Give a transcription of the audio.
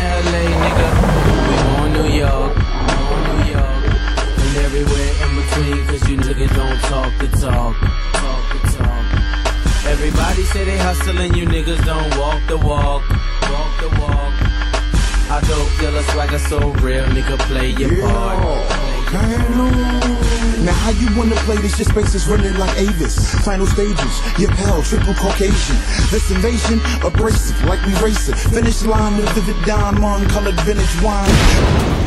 LA, nigga. We on New York, on New York. And everywhere in between, cause you niggas don't talk the talk. Talk the talk. Everybody say they hustling, you niggas don't walk the walk. Walk the walk. I dope dealer swagger so real, nigga, play your part. How you wanna play this? Your space is running like Avis. Final stages, your pal, triple Caucasian. This invasion, abrasive, like we racing. Finish line with vivid diamond, colored vintage wine.